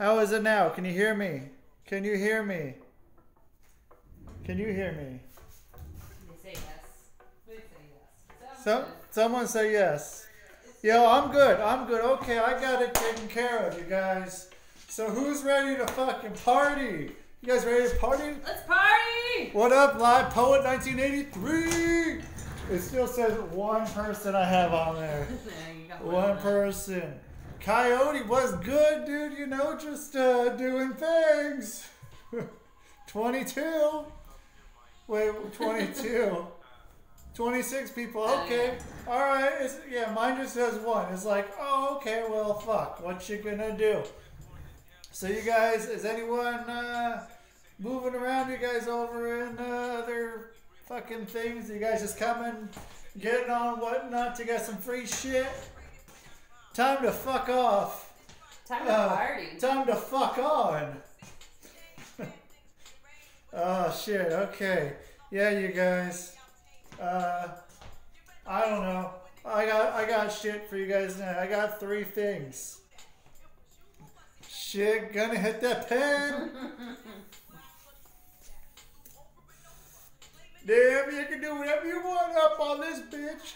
How is it now? Can you hear me? Can you hear me? Can you hear me? They say yes. We say yes. So, someone say yes. Yo, I'm good. I'm good. Okay, I got it taken care of, you guys. So who's ready to fucking party? You guys ready to party? Let's party! What up, Live Poet 1983? It still says one person I have on there. One person. Coyote was good, dude. You know, just uh, doing things. 22. Wait, 22. 26 people. Okay. All right. It's, yeah, mine just says one. It's like, oh, okay. Well, fuck. What you gonna do? So, you guys, is anyone uh, moving around? You guys over in uh, other fucking things? You guys just coming, getting on whatnot to get some free shit? Time to fuck off. Time to Uh, party. Time to fuck on. oh shit. Okay. Yeah, you guys. Uh, I don't know. I got I got shit for you guys now. I got three things. Shit, gonna hit that pen. Damn, you can do whatever you want up on this bitch.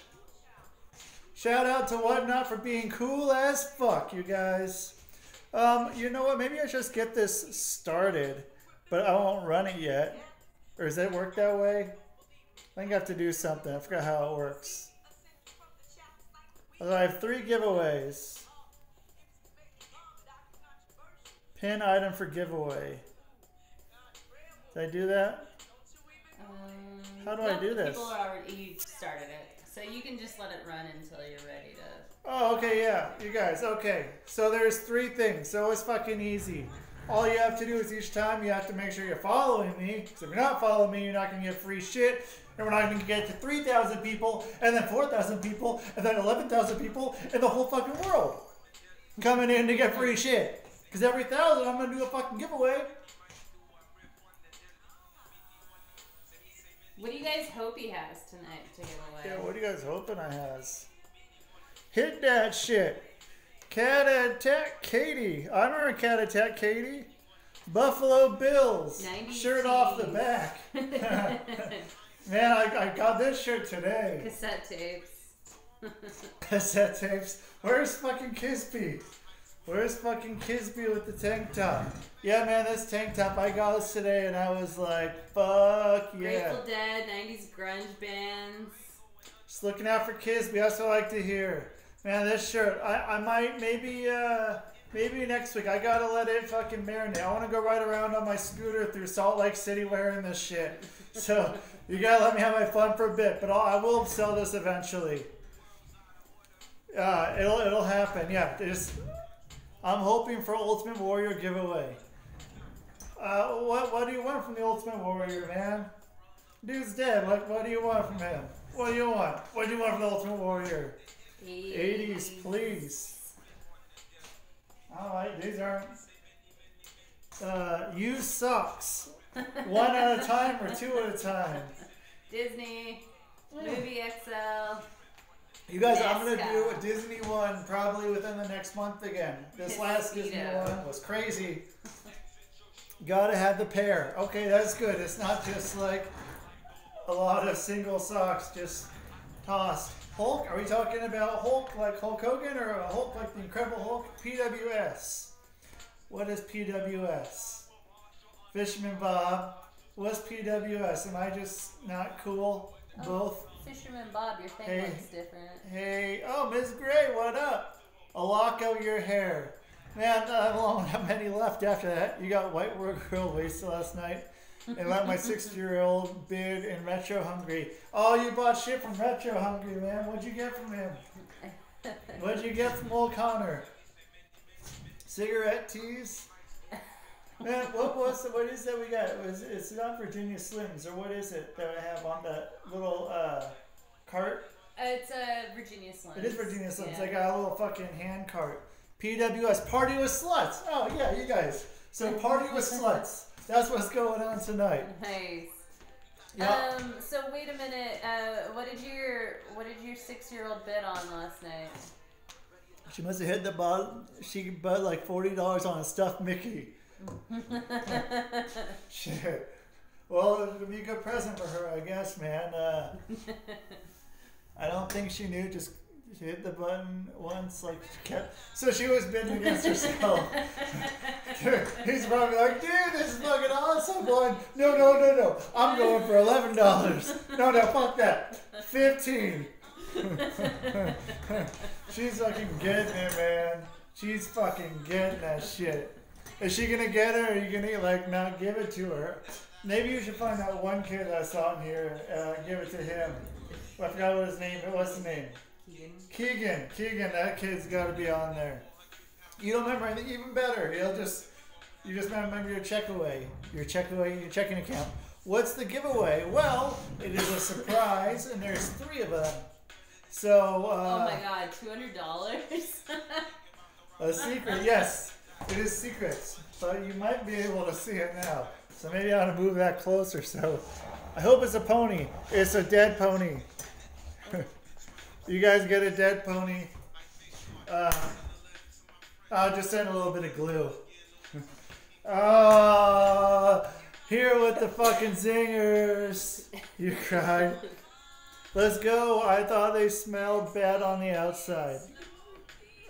Shout out to Whatnot for being cool as fuck, you guys. Um, you know what? Maybe I just get this started, but I won't run it yet. Or does it work that way? I think I have to do something. I forgot how it works. Although I have three giveaways. Pin item for giveaway. Did I do that? Um, How do I do this? People already, you started it. So you can just let it run until you're ready to. Oh, okay, yeah. You guys, okay. So there's three things. So it's fucking easy. All you have to do is each time you have to make sure you're following me. Because if you're not following me, you're not going to get free shit. And we're not going to get to 3,000 people, and then 4,000 people, and then 11,000 people, and the whole fucking world coming in to get free shit. Because every thousand, I'm going to do a fucking giveaway. What do you guys hope he has tonight to give away? Yeah, what are you guys hoping I has? Hit that shit. Cat Attack Katie. I remember Cat Attack Katie. Buffalo Bills. 90s Shirt off the back. Man, I, I got this shirt today. Cassette tapes. Cassette tapes. Where's fucking Kisby? Where's fucking Kisby with the tank top? Yeah, man, this tank top, I got this today and I was like, fuck yeah. Grateful Dead, 90s grunge bands. Just looking out for Kisby. That's what I like to hear. Man, this shirt. I, I might maybe uh maybe next week. I gotta let it fucking marinate. I want to go ride around on my scooter through Salt Lake City wearing this shit. So you gotta let me have my fun for a bit. But I'll, I will sell this eventually. Uh, it'll it'll happen. Yeah, just I'm hoping for Ultimate Warrior giveaway. Uh, what what do you want from the Ultimate Warrior, man? Dude's dead. What what do you want from him? What do you want? What do you want from the Ultimate Warrior? 80s, please. Alright, these aren't. Uh, use socks. One at a time or two at a time? Disney, Movie XL. You guys, I'm gonna do a Disney one probably within the next month again. This last Disney one was crazy. Gotta have the pair. Okay, that's good. It's not just like a lot of single socks just tossed. Hulk? Are we talking about Hulk like Hulk Hogan or a Hulk like the Incredible Hulk? PWS. What is PWS? Fisherman Bob. What's PWS? Am I just not cool? Both? Fisherman Bob, your thing Hey. looks different. Hey, oh, Miss Gray, what up? A lock of your hair. Man, I don't have many left after that. You got White World Girl wasted last night. And let my 60 year old bid in Retro Hungry. Oh, you bought shit from Retro Hungry, man. What'd you get from him? What'd you get from old Connor? Cigarette teas? Man, what was what is that we got? It was it's not Virginia Slims or what is it that I have on that little uh, cart? It's a Virginia Slims. It is Virginia Slims. Yeah. I got a little fucking hand cart. PWS, Party with Sluts. Oh, yeah, you guys. So, Party with Sluts. That's what's going on tonight. Nice. Yeah. Um. So wait a minute. Uh. What did your What did your six year old bid on last night? She must have hit the bottom. She bet like forty dollars on a stuffed Mickey. Shit. Well, it'll be a good present for her, I guess, man. Uh, I don't think she knew. Just she hit the button once, like she kept. So she was bidding against herself. He's probably like, dude, this is fucking awesome. One, no, no, no, no. I'm going for eleven dollars. No, no, fuck that. Fifteen. She's fucking getting it, man. She's fucking getting that shit. Is she gonna get it, or are you gonna like not give it to her? Maybe you should find that one kid I saw in here, uh, give it to him. I forgot what his name. What's the name? Keegan. Keegan. That kid's got to be on there. You don't remember anything even better. He'll just you just remember your check away, your check away, your checking account. What's the giveaway? Well, it is a surprise, and there's three of them. So. Uh, oh my god, two hundred dollars. a secret, yes, it is secret, but you might be able to see it now. So maybe I ought to move that closer. So I hope it's a pony. It's a dead pony. you guys get a dead pony. Uh, I'll just send a little bit of glue. uh, here with the fucking zingers. You cried. Let's go. I thought they smelled bad on the outside.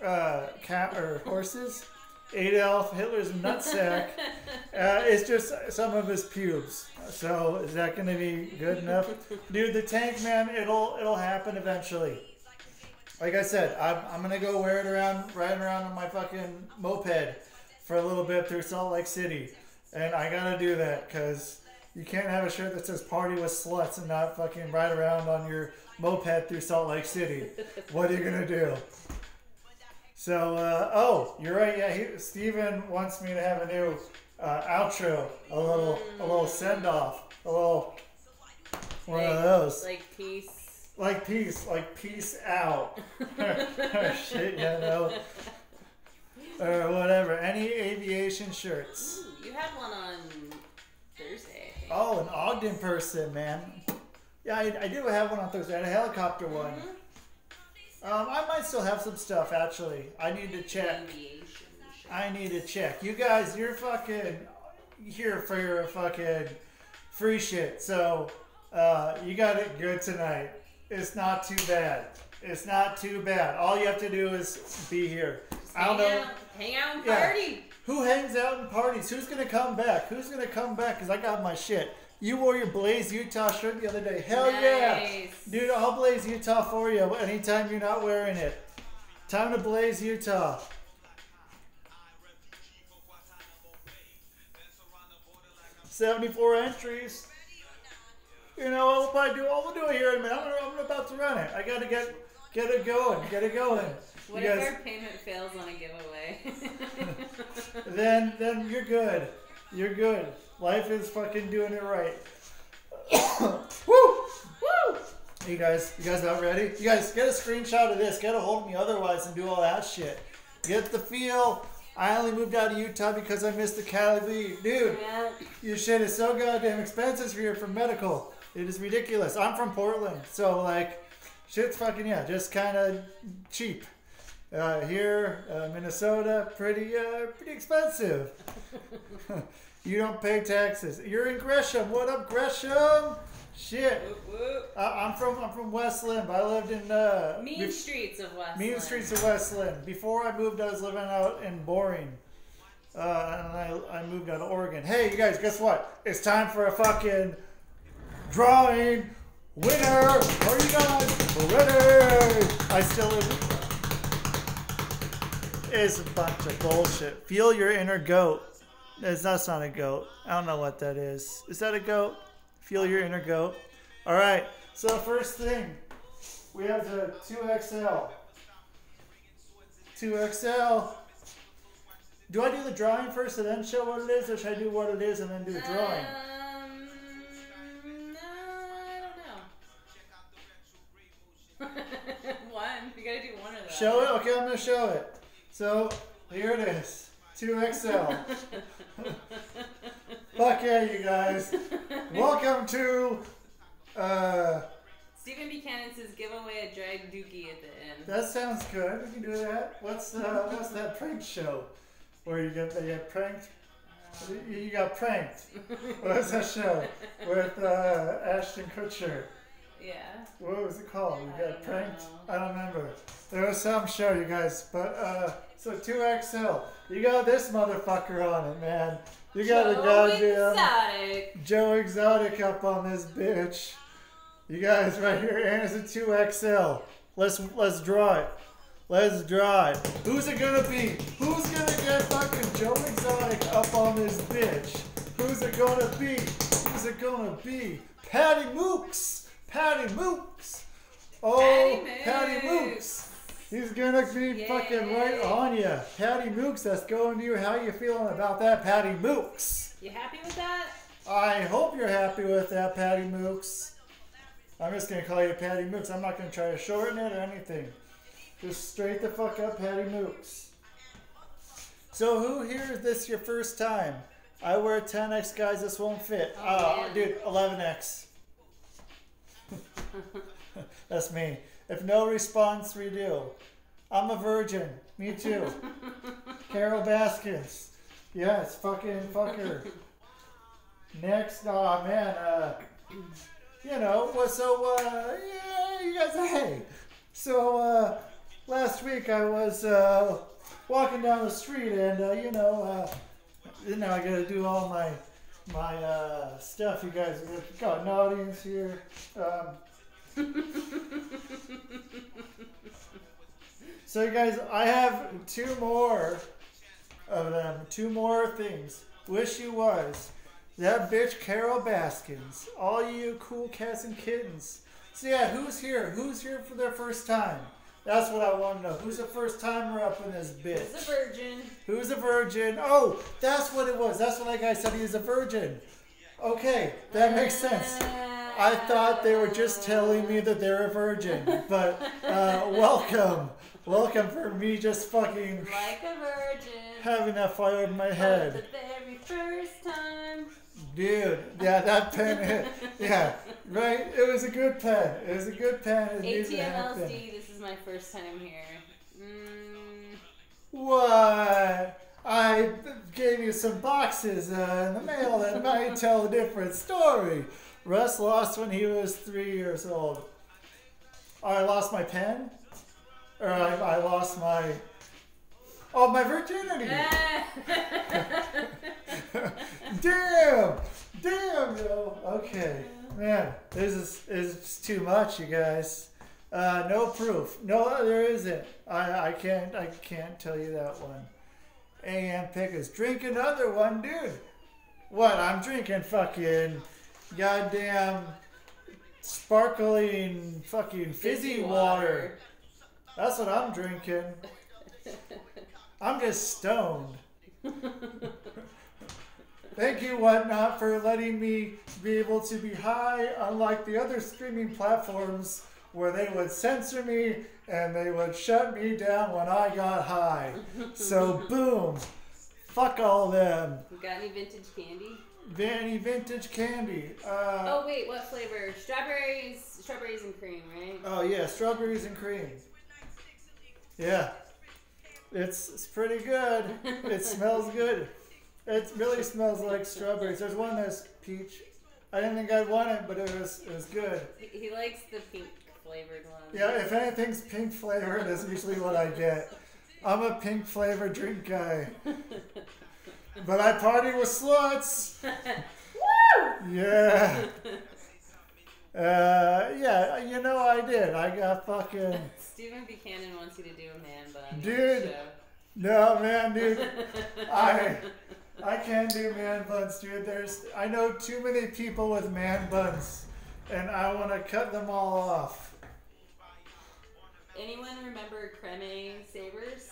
Uh, cat or horses? Adolf Hitler's nutsack. Uh, it's just some of his pubes. So is that going to be good enough, dude? The tank man, it'll it'll happen eventually. Like I said, I'm, I'm gonna go wear it around, riding around on my fucking moped for a little bit through Salt Lake City, and I gotta do that because you can't have a shirt that says "Party with Sluts" and not fucking ride around on your moped through Salt Lake City. what are you gonna do? So, uh, oh, you're right. Yeah, he, Steven wants me to have a new uh, outro, a little, a little send off, a little one like, of those, Like peace. like peace, like peace out. Shit, you know, or whatever. Any aviation shirts? Ooh, you had one on Thursday. Oh, an Ogden person, man. Yeah, I, I do have one on Thursday. I had a helicopter one. Mm-hmm. Um, I might still have some stuff actually. I need to check. I need to check. You guys, you're fucking here for your fucking free shit. So uh, you got it good tonight. It's not too bad. It's not too bad. All you have to do is be here. I don't hang know Out, hang out and Yeah. party. who hangs out in parties. Who's gonna come back? Who's gonna come back? Cause I got my shit. You wore your Blaze Utah shirt the other day. Hell yeah, dude! I'll Blaze Utah for you anytime you're not wearing it. Time to Blaze Utah. Seventy-four entries. You know, what I'll probably do. I'll do it here in a minute. I'm, I'm about to run it. I gotta get get it going. Get it going. What You if guys- our payment fails on a giveaway? then then you're good. You're good. Life is fucking doing it right. Woo! Woo! You guys, you guys not ready? You guys get a screenshot of this. Get a hold of me otherwise and do all that shit. Get the feel. I only moved out of Utah because I missed the Cali league. Dude, yeah. your shit is so goddamn expensive here for medical. It is ridiculous. I'm from Portland, so like, shit's fucking yeah, just kind of cheap. Uh, here, uh, Minnesota, pretty uh, pretty expensive. you don't pay taxes. You're in Gresham. What up, Gresham? Shit. Whoop, whoop. Uh, I'm from I'm from Westland. I lived in uh, Mean bef- streets of West. Mean streets of Westland. Before I moved, I was living out in Boring. Uh, and I, I moved out of Oregon. Hey, you guys, guess what? It's time for a fucking drawing winner. Are you guys ready? I still live. It's a bunch of bullshit. Feel your inner goat. It's, that's not a goat. I don't know what that is. Is that a goat? Feel your inner goat. All right. So first thing, we have the 2XL. 2XL. Do I do the drawing first and then show what it is, or should I do what it is and then do the drawing? Um, no, I don't know. one. You gotta do one of those. Show it? Okay, I'm to show it. So, here it is 2XL. Fuck yeah, you guys. Welcome to uh, Stephen Buchanan says give away a drag dookie at the end. That sounds good. We can do that. What's uh, what's that prank show where you get they get pranked? You- You got pranked. What's that show with uh, Ashton Kutcher? Yeah. What was it called? You I got don't pranked? know. I don't remember. There was some show, you guys. But uh, so two XL. You got this motherfucker on it, man. You got a Joe goddamn Exotic. Joe Exotic up on this bitch. You guys right here, and it's a two XL. Let's let's draw it. Let's draw it. Who's it gonna be? Who's gonna get fucking Joe Exotic up on this bitch? Who's it gonna be? Who's it gonna be? Patty Mooks. Patty Mooks. Oh, Patty Patty Mooks. He's gonna be fucking right on you. Patty Mooks, that's going to you. How you feeling about that, Patty Mooks? You happy with that? I hope you're happy with that, Patty Mooks. I'm just gonna call you Patty Mooks. I'm not gonna try to shorten it or anything. Just straight the fuck up, Patty Mooks. So who here is this your first time? I wear 10x, guys. This won't fit. Oh, Oh, dude, 11x. That's me. If no response, redo. I'm a virgin. Me too. Carol Baskins. Yes, fucking fucker. Next, oh man, uh, you know, well, so, uh, yeah, you guys, hey. So, uh, last week I was, uh, walking down the street and, uh, you know, uh, you know, I gotta do all my, my, uh, stuff. You guys got an audience here. Um, so, guys, I have two more of them. Two more things. Wish you was. That bitch Carol Baskins. All you cool cats and kittens. So yeah, who's here? Who's here for their first time? That's what I want to know. Who's the first timer up in this bitch? Who's a virgin. Who's a virgin? Oh, that's what it was. That's what that guy said he was a virgin. Okay, that makes sense. Uh, I thought they were just telling me that they're a virgin. But uh, welcome. Welcome for me just fucking Like a virgin. having that fire in my For head. the very first time. Dude, yeah, that pen, hit. yeah, right? It was a good pen. It was a good pen. It. ATMLC, this is my first time here. Mm, What? I gave you some boxes uh, in the mail that might tell a different story. Russ lost when he was three years old. Oh, I lost my pen? Or I, I lost my. Oh, my virginity! Damn! Damn, yo! Okay. Man, this is, is too much, you guys. Uh, no proof. No, there isn't. I, I can't I can't tell you that one. AM Pickers. Drink another one, dude. What? I'm drinking fucking goddamn sparkling fucking fizzy, water. That's what I'm drinking. I'm just stoned. Thank you, Whatnot, for letting me be able to be high, unlike the other streaming platforms where they would censor me and they would shut me down when I got high. So, boom. Fuck all them. Got any vintage candy? Vanny Vintage Candy. Uh, Oh wait, what flavor? Strawberries, strawberries and cream, right? oh, yeah, strawberries and cream. Yeah. It's, it's pretty good. It smells good. It really smells like strawberries. There's one that's peach. I didn't think I'd want it, but it was it was good. He, he likes the pink flavored one. Yeah, if anything's pink flavored, that's usually what I get. I'm a pink flavored drink guy. But I party with sluts. Woo! Yeah. Uh, yeah, you know I did. I got fucking. Stephen Buchanan wants you to do a man bun. Dude. No, man, dude. I I can't do man buns, dude. There's I know too many people with man buns, and I want to cut them all off. Anyone remember creme savers?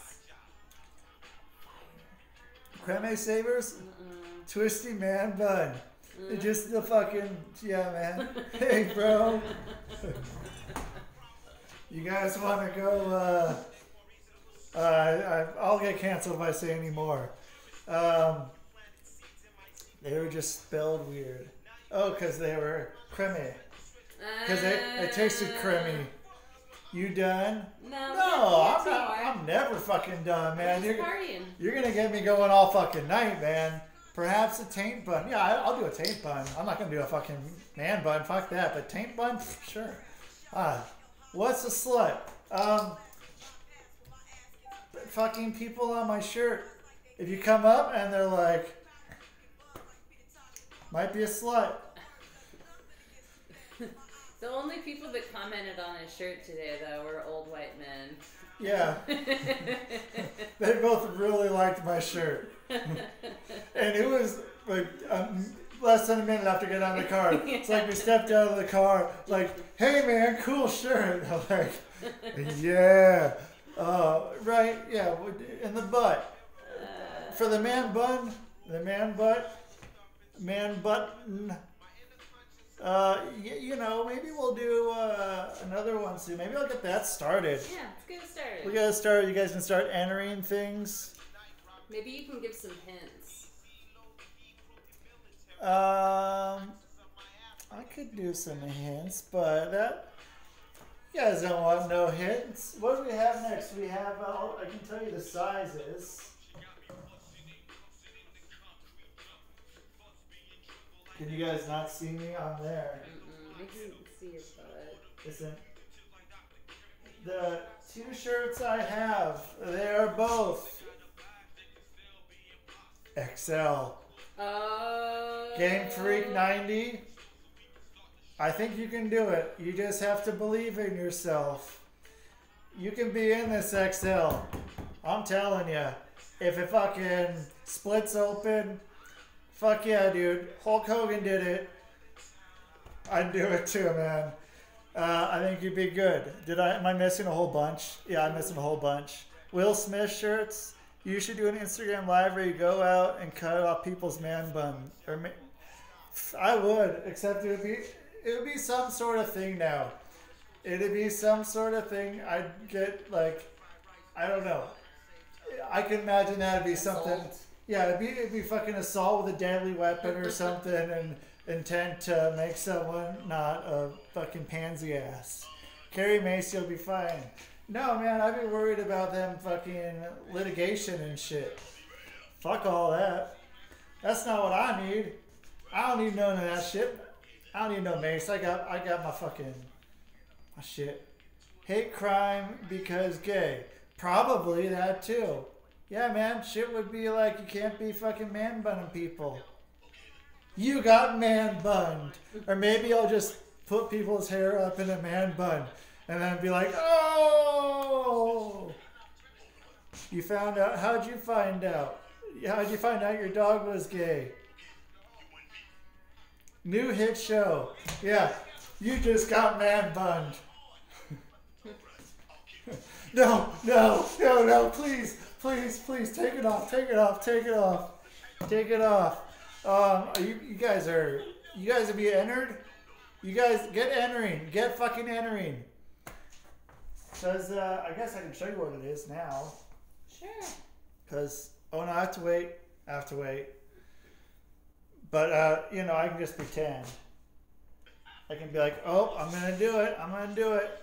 Creme savers, Mm-mm. twisty man bun. Just the fucking yeah, man. Hey, bro. you guys want to go? Uh, uh, I, I'll get canceled if I say any more. Um, they were just spelled weird. Oh, because they were creme. because it, it tasted creamy. You done? No, No, I'm not. I'm never fucking done, man. just You're, partying. you're gonna get me going all fucking night, man. Perhaps a taint bun. Yeah, I'll do a taint bun. I'm not gonna do a fucking man bun. Fuck that. But taint bun, sure. Ah, what's a slut? Um, fucking people on my shirt. If you come up and they're like, might be a slut. The only people that commented on his shirt today, though, were old white men. Yeah, they both really liked my shirt. and it was like um, less than a minute after getting out of the car. It's like we stepped out of the car, like, "Hey man, cool shirt." I'm like, "Yeah, uh, right, yeah." In the butt for the man bun, the man butt, man button. Uh, y- you know, maybe we'll do uh, another one soon. Maybe I'll get that started. Yeah, let's get started. We gotta start. You guys can start entering things. Maybe you can give some hints. Um, I could do some hints, but that you guys don't want no hints. What do we have next? We have. Uh, I can tell you the sizes. Can you guys not see me on there? Mm-mm, I can see your butt. Listen. The two shirts I have, they are both XL. Oh. Game Freak 90. I think you can do it. You just have to believe in yourself. You can be in this XL. I'm telling you. If it fucking splits open, fuck yeah, dude. Hulk Hogan did it. I'd do it too, man. Uh, I think you'd be good. Did I? Am I missing a whole bunch? Yeah, I'm missing a whole bunch. Will Smith shirts. You should do an Instagram live where you go out and cut off people's man bun. Or ma- I would, except it would be it would be some sort of thing now. It'd be some sort of thing. I'd get like, I don't know. I can imagine that'd be something. Yeah, it'd be it'd be fucking assault with a deadly weapon or something, and intent to make someone not a fucking pansy ass. Carrie Macy will be fine. No, man, I've been worried about them fucking litigation and shit. Fuck all that. That's not what I need. I don't need none of that shit. I don't need no mace. I got I got my fucking my shit. Hate crime because gay. Probably that too. Yeah, man, shit would be like you can't be fucking man bunning people. You got man bunned. Or maybe I'll just put people's hair up in a man bun and then be like, oh. You found out. How'd you find out? How'd you find out your dog was gay? New hit show. Yeah, you just got man bunned. no, no, no, no, please, please, please, take it off, take it off, take it off, take it off. Um, you, you guys are, you guys have you entered? You guys get entering, get fucking entering. Cause uh, I guess I can show you what it is now. Sure. Cause oh no, I have to wait. I have to wait. But uh, you know, I can just pretend. I can be like, oh, I'm gonna do it. I'm gonna do it.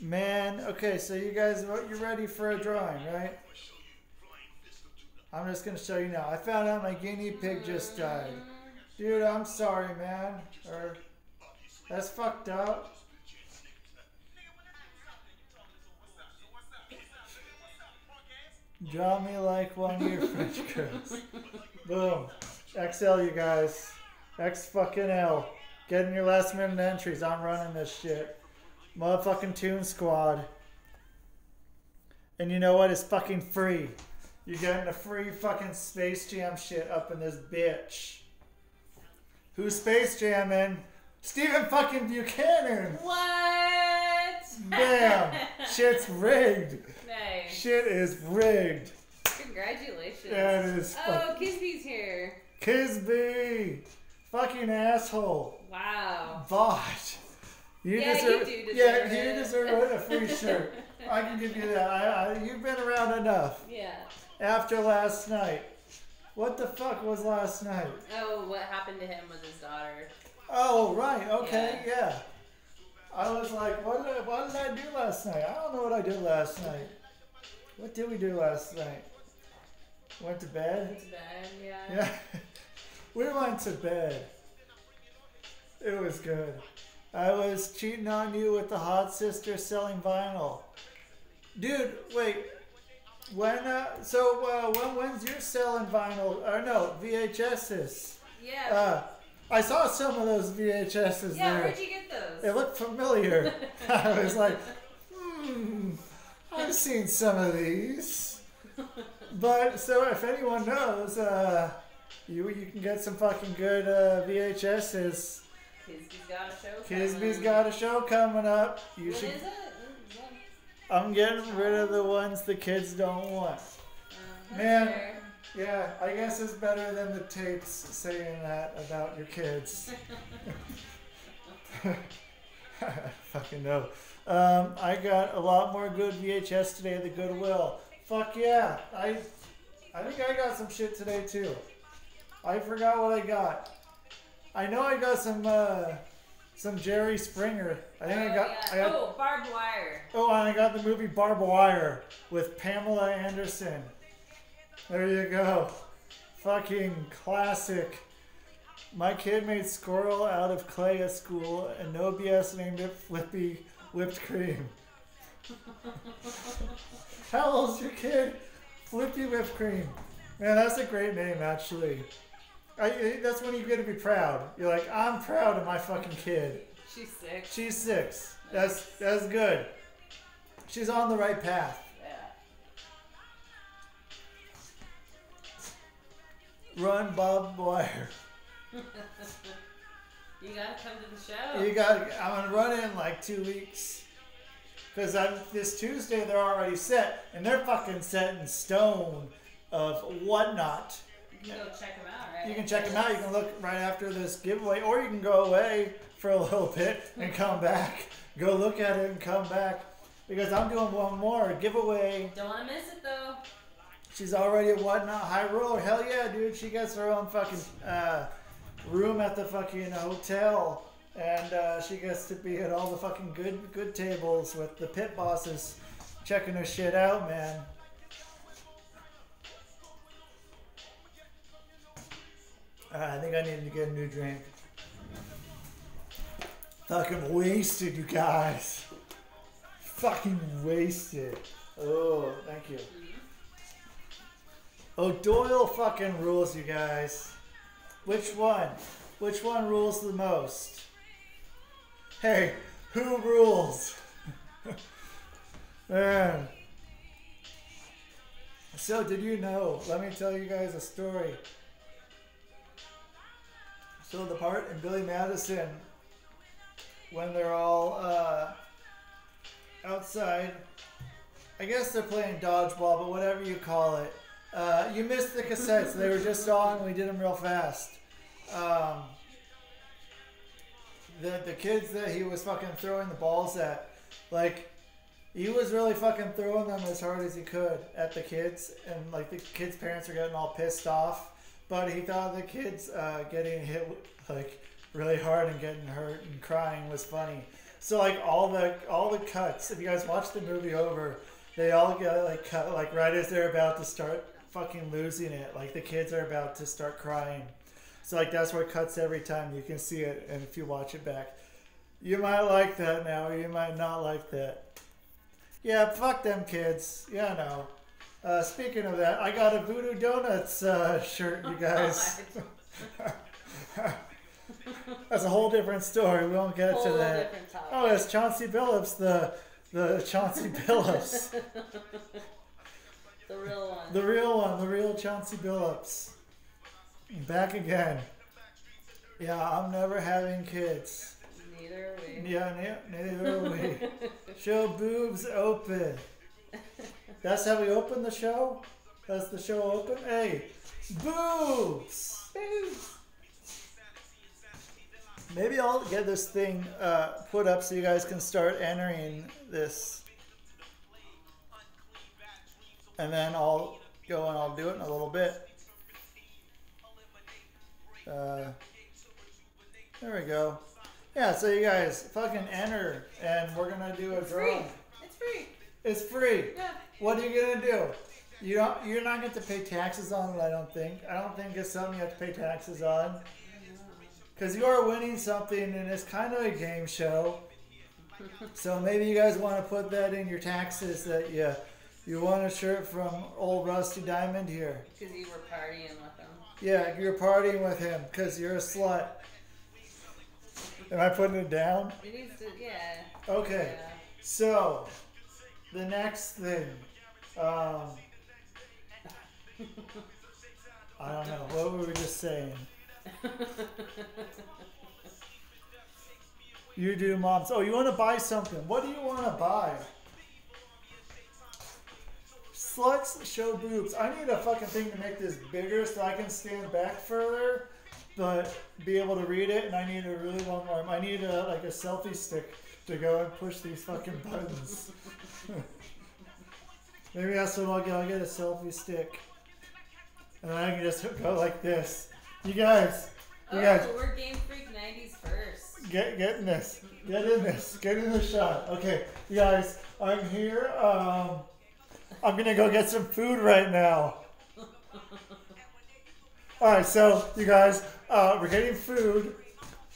Man, okay, so you guys, you're ready for a drawing, right? I'm just gonna show you now. I found out my guinea pig just died. Dude, I'm sorry, man. Or that's fucked up. Draw me like one of your French girls. Boom. XL, you guys. X fucking L. Getting your last minute entries. I'm running this shit. Motherfucking Toon Squad. And you know what? It's fucking free. You're getting the free fucking Space Jam shit up in this bitch. Who's Space Jamming? Stephen fucking Buchanan. What? Bam. Shit's rigged. Nice. Shit is rigged. Congratulations. That is Oh, Kisby's here. Kisby. Fucking asshole. Wow. Bot. You Yeah, you deserve, do yeah, deserve you deserve a free shirt. I can give you that. I, I, you've been around enough. Yeah. After last night. What the fuck was last night? Oh, what happened to him with his daughter? Oh right, okay, yeah. I was like, what did I, what did I do last night? I don't know what I did last night. What did we do last night? Went to bed. It's bad, yeah. Yeah, we went to bed. It was good. I was cheating on you with the hot sister selling vinyl. Dude, wait. When uh, so uh, when when's your selling vinyl? Or no, VHSs. Yeah. Uh, I saw some of those VHSs yeah, there. where'd you get those? They looked familiar. I was like, hmm, I've seen some of these. But so if anyone knows, uh, you you can get some fucking good uh, VHSs. Kisby's got a show. Kisby's coming. got a show coming up. You What should. I'm getting rid of the ones the kids don't want. Uh, Man. fair. Yeah, I guess it's better than the tapes saying that about your kids. Fucking no. Um, I got a lot more good VHS today at the Goodwill. Fuck yeah. I I think I got some shit today too. I forgot what I got. I know I got some uh, some Jerry Springer. I think I Oh, got yeah. I got oh, barbed wire. Oh, and I got the movie Barbed Wire with Pamela Anderson. There you go. Fucking classic. My kid made squirrel out of clay at school, and no BS named it Flippy Whipped Cream. How old's your kid? Flippy Whipped Cream. Man, that's a great name, actually. I, that's when you get to be proud. You're like, I'm proud of my fucking kid. She's six. She's six. That's that's good. She's on the right path. Yeah. Run, Bob Wire. You gotta come to the show. You got. To I'm gonna run in like two weeks. Cause I'm, this Tuesday they're already set, and they're fucking set in stone of whatnot. You can go check them out, right? You can check them out. You can look right after this giveaway, or you can go away for a little bit and come back. Go look at it and come back. Because I'm doing one more giveaway. Don't want to miss it though. She's already at Whatnot High Roller. Hell yeah, dude. She gets her own fucking uh, room at the fucking hotel. And uh, she gets to be at all the fucking good good tables with the pit bosses checking her shit out, man. Uh, I think I need to get a new drink. Fucking wasted, you guys. Fucking wasted. Oh, thank you. Oh, Doyle fucking rules, you guys. Which one? Which one rules the most? Hey, who rules? Man. So, did you know? Let me tell you guys a story. So, the part in Billy Madison when they're all uh, outside, I guess they're playing dodgeball, but whatever you call it. Uh, you missed the cassettes. They were just on. We did them real fast. Um, the the kids that he was fucking throwing the balls at, like, he was really fucking throwing them as hard as he could at the kids, and like the kids' parents are getting all pissed off. But he thought the kids uh, getting hit like really hard and getting hurt and crying was funny. So like all the all the cuts, if you guys watch the movie over, they all get like cut like right as they're about to start fucking losing it. Like the kids are about to start crying. So like that's where it cuts every time. You can see it, and if you watch it back, you might like that now, or you might not like that. Yeah, fuck them kids. Yeah, I know. Uh, speaking of that, I got a Voodoo Donuts uh, shirt, you guys. That's a whole different story. We won't get Whole to that. Oh, it's Chauncey Billups, the the Chauncey Billups, the real one. the real one, the real Chauncey Billups. Back again. Yeah, I'm never having kids. Neither are we. Yeah, ne- neither are we. show boobs open. That's how we open the show. That's the show open. Hey, boobs. Boobs. Maybe I'll get this thing uh, put up so you guys can start entering this. And then I'll go and I'll do it in a little bit. Uh, There we go. Yeah, so you guys fucking enter, and we're gonna do a It's draw. free. It's free. It's free. Yeah. What are you gonna do? You don't. You're not going to pay taxes on it. I don't think. I don't think it's something you have to pay taxes on. Because you are winning something, and it's kind of a game show. So maybe you guys want to put that in your taxes that you you won a shirt from old Rusty Diamond here. Because you were partying with him. Yeah, you're partying with him because you're a slut. Am I putting it down? It needs to, yeah. Okay. Yeah. So, the next thing. Um, I don't know. What were we just saying? You do, moms. Oh, you want to buy something. What do you want to buy? Sluts show boobs. I need a fucking thing to make this bigger so I can stand back further, but be able to read it. And I need a really long arm. I need a like a selfie stick to go and push these fucking buttons. Maybe that's what I'll get. I'll get a selfie stick, and I can just go like this. You guys, you Oh, guys, we're Game Freak 90s first. Get get in this. Get in this. Get in the shot. Okay, you guys, I'm here. Um, I'm gonna go get some food right now. All right, so you guys, uh, we're getting food.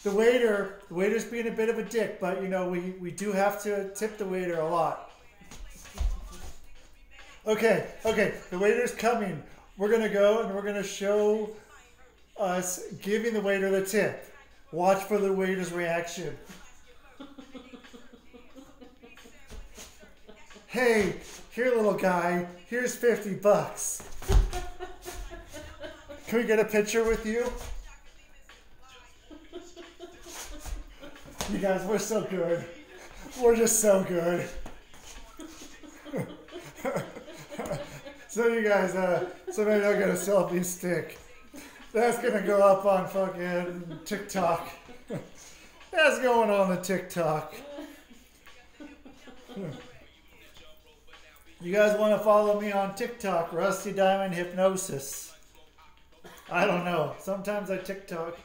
The waiter, the waiter's being a bit of a dick, but you know we we do have to tip the waiter a lot. Okay, okay, the waiter's coming. We're gonna go and we're gonna show us giving the waiter the tip. Watch for the waiter's reaction. Hey, here, little guy. Here's 50 bucks. Can we get a picture with you? You guys, we're so good. We're just so good. so you guys, uh, so maybe I'll get a selfie stick. That's gonna go up on fucking TikTok. That's going on the TikTok. You guys want to follow me on TikTok, Rusty Diamond Hypnosis? I don't know. Sometimes I TikTok.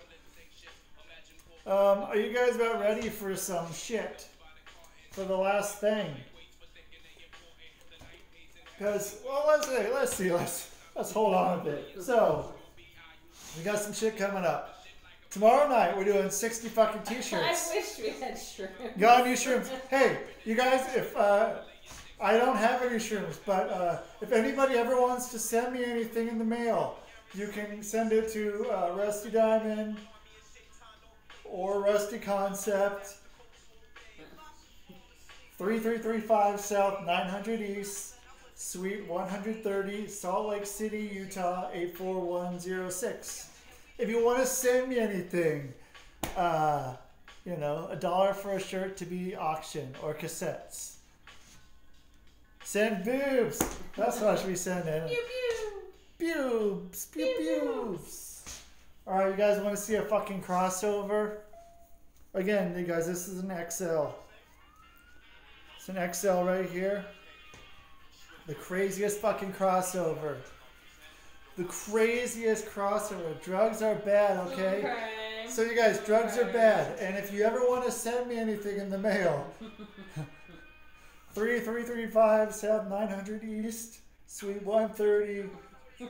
Um, are you guys about ready for some shit? For the last thing? Because, well, let's see, let's see, let's, let's hold on a bit. So, we got some shit coming up. Tomorrow night, we're doing 60 fucking t-shirts. I wish we had shrimp. Got any shrooms? Hey, you guys, if uh, I don't have any shrooms, but uh, if anybody ever wants to send me anything in the mail, you can send it to uh, Rusty Diamond or Rusty Concept, 3335 South 900 East, Suite 130, Salt Lake City, Utah 84106. If you want to send me anything, uh, you know, a dollar for a shirt to be auctioned or cassettes. Send boobs. That's what I should be sending. Pew pew. Boobs. Pew boobs. All right, you guys want to see a fucking crossover? Again, you guys, this is an XL. It's an XL right here. The craziest fucking crossover. The craziest crossover. Drugs are bad, okay? So you guys, drugs are bad, and if you ever want to send me anything in the mail, three three three five South nine hundred East, Suite one thirty,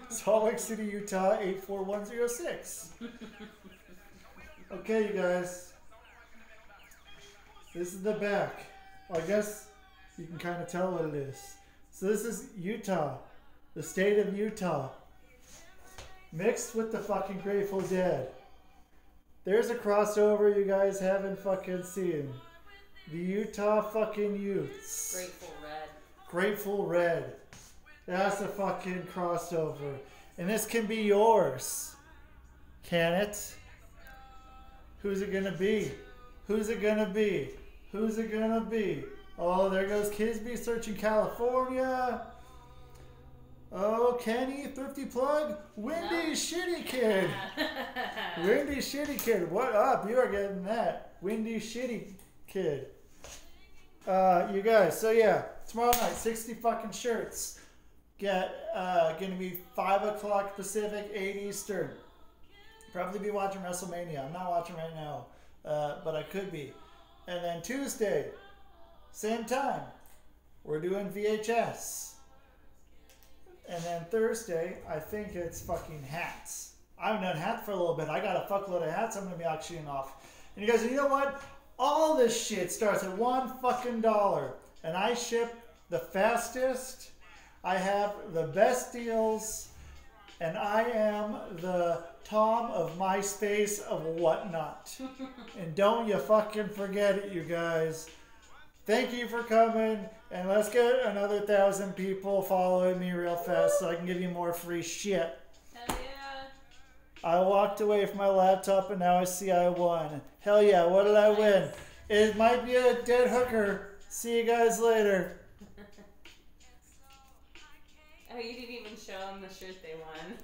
Salt Lake City, Utah eight four one zero six. Okay, you guys, this is the back. Well, I guess you can kind of tell what it is. So this is Utah, the state of Utah, mixed with the fucking Grateful Dead. There's a crossover you guys haven't fucking seen. The Utah fucking Utes. Grateful Red. Grateful Red. That's a fucking crossover. And this can be yours. Can it? Who's it gonna be? Who's it gonna be? Who's it gonna be? Oh, there goes Kisby searching California. Oh, Kenny, thrifty plug. Windy No. shitty kid. Windy Shitty Kid, what up? You are getting that. Windy Shitty Kid. Uh, you guys, so yeah, tomorrow night, 60 fucking shirts. Get, uh, gonna be 5 o'clock Pacific, 8 Eastern. Probably be watching WrestleMania. I'm not watching right now. uh, but I could be. And then Tuesday, same time, we're doing VHS. And then Thursday, I think it's fucking hats. I haven't done hats for a little bit. I got a fuckload of hats I'm gonna be auctioning off. And you guys, you know what? All this shit starts at one fucking dollar, and I ship the fastest. I have the best deals, and I am the Tom of MySpace of whatnot. and don't you fucking forget it, you guys. Thank you for coming, and let's get another thousand people following me real fast so I can give you more free shit. Hell yeah. I walked away from my laptop and now I see I won. Hell yeah, what did I win? It might be a dead hooker. See you guys later. Oh, you didn't even show them the shirt they won.